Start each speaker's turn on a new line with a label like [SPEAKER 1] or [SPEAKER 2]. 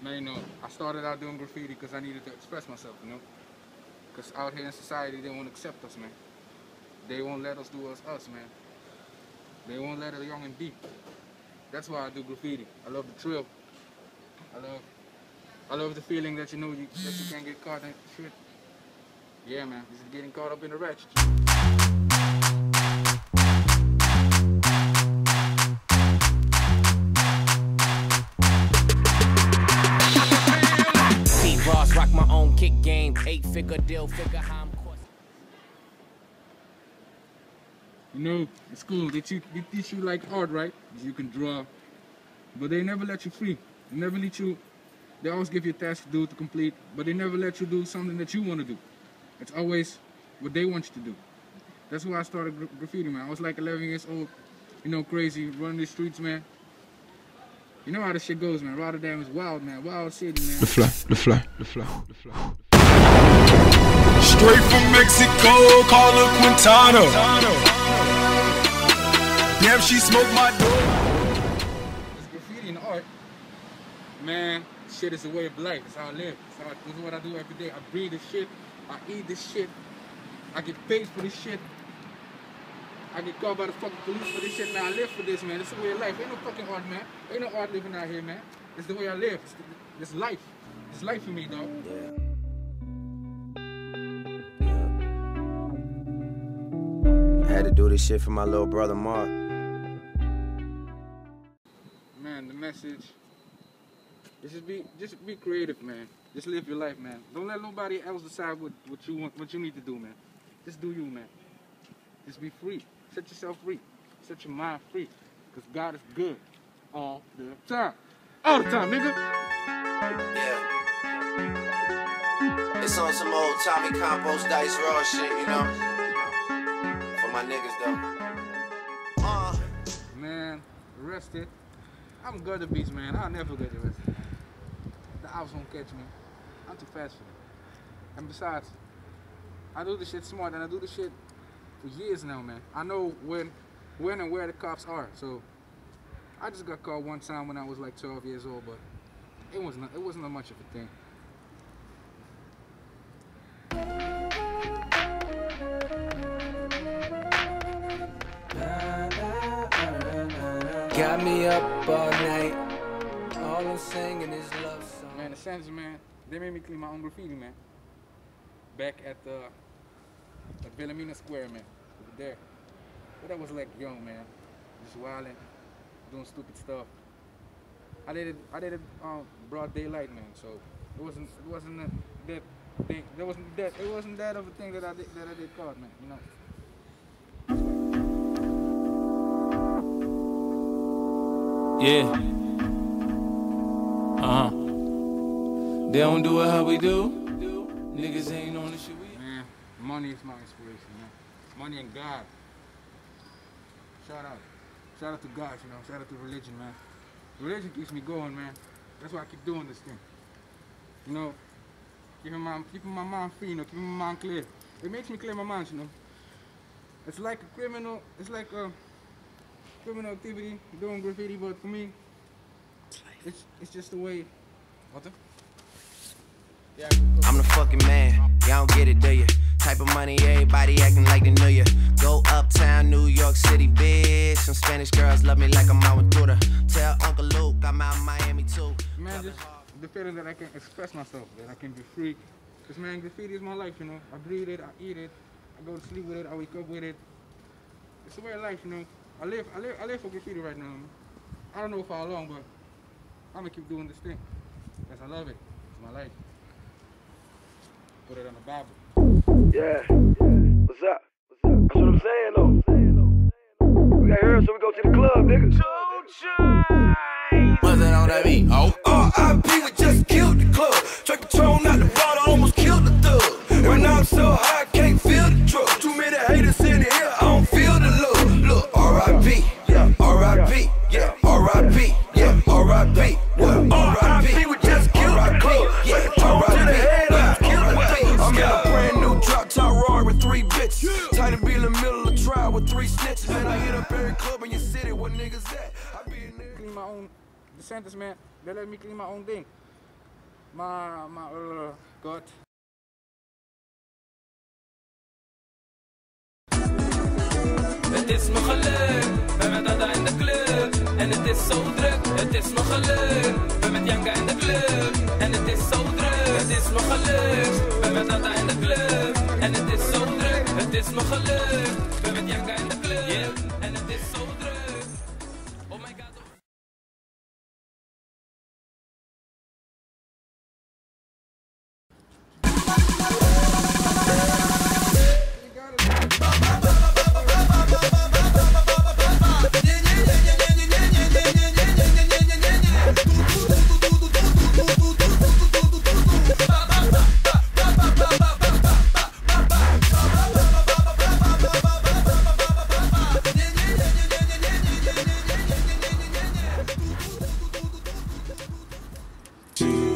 [SPEAKER 1] Man, you know, I started out doing graffiti because I needed to express myself, you know? Because out here in society, they won't accept us, man. They won't let us do us, us, man. They won't let a young and be. That's why I do graffiti. I love the thrill. I love, I love the feeling that you know you, that you can't get caught in shit. Yeah, man, just getting caught up in the ratchet.
[SPEAKER 2] Kick game, eight figure deal, figure how I'm
[SPEAKER 1] You know, in school they teach, they teach you like art, right? You can draw, but they never let you free. They never let you. They always give you a task to do to complete, but they never let you do something that you want to do. It's always what they want you to do. That's why I started gra- graffiti, man. I was like 11 years old, you know, crazy, running the streets, man. You know how this shit goes, man. Rotterdam is wild, man. Wild city, man.
[SPEAKER 3] The fly, the fly, the fly, the fly.
[SPEAKER 4] Straight from Mexico, call her Quintana. Damn, she smoked my dope.
[SPEAKER 1] It's graffiti and art. Man, shit is a way of life. It's how I live. It's how I, this is what I do every day. I breathe this shit. I eat this shit. I get paid for this shit. I get called by the fucking police for this shit, man. I live for this, man. It's a way of life. Ain't no fucking art, man. Ain't no art living out here, man. It's the way I live. It's, the, it's life. It's life for me, dog. Yeah.
[SPEAKER 5] I had to do this shit for my little brother Mark.
[SPEAKER 1] Man, the message just be just be creative, man. Just live your life, man. Don't let nobody else decide what, what you want what you need to do, man. Just do you, man. Just be free. Set yourself free. Set your mind free. Cause God is good all the time. All the time, nigga.
[SPEAKER 5] Yeah. It's on some old Tommy Compost Dice Raw shit, you know? For my niggas though. Uh,
[SPEAKER 1] Man, arrested. I'm good at beats, man. I'll never get arrested. The ops won't catch me. I'm too fast for them. And besides, I do this shit smart and I do this shit for years now, man. I know when when and where the cops are. So I just got caught one time when I was like 12 years old, but it wasn't it wasn't much of a thing.
[SPEAKER 2] Got me up all night. All I'm singing is love songs.
[SPEAKER 1] Man, the Sanders, man, they made me clean my own graffiti, man. Back at the at Wilhelmina Square, man, over there. But I was like young, man, just wilding, doing stupid stuff. I did it, I did it um, broad daylight, man. So it wasn't, it wasn't that, that thing. There wasn't that, it wasn't that of a thing that I did, that I did caught, man. You know.
[SPEAKER 6] Yeah. Uh huh. They don't do it how we do. Niggas ain't on the shit we.
[SPEAKER 1] Money is my inspiration, man. Money and God. Shout out. Shout out to God, you know. Shout out to religion, man. Religion keeps me going, man. That's why I keep doing this thing. You know, keeping my keeping my mind free, you know, keeping my mind clear. It makes me clear my mind, you know. It's like a criminal. It's like a criminal activity, doing graffiti, but for me, it's it's just the way. What the?
[SPEAKER 5] I'm the fucking man. Y'all don't get it, do you? Type of money, everybody acting like they know you. Go uptown, New York City, bitch. Some Spanish girls love me like I'm out with. Tell Uncle Luke I'm out in Miami too.
[SPEAKER 1] Man, just the feeling that I can express myself, that I can be free. Cause man, graffiti is my life, you know. I breathe it, I eat it, I go to sleep with it, I wake up with it. It's a way of life, you know. I live, I live, I live for graffiti right now. I don't know for how long, but I'm gonna keep doing this thing. Cause I love it. It's my life. Put it on the Bible.
[SPEAKER 7] Yeah. What's up? What's up? That's what I'm saying though. We got here, so we go to the club, nigga.
[SPEAKER 4] To be in the middle of trial with three snitches. And I hit up every club in your city where niggas at. I be in there.
[SPEAKER 1] Clean my own the sentence, man. They let me clean my own thing. Maar, maar, uh, God.
[SPEAKER 6] Het is me geluk, ben met Dada in de club En het is zo druk, het is me geluk Ben met Janka in de club En het is zo druk, het is me geluk לעצמך לב. to